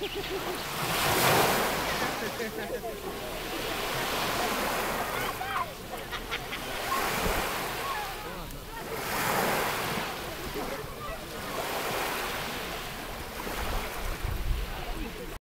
Ha ha ha ha ha!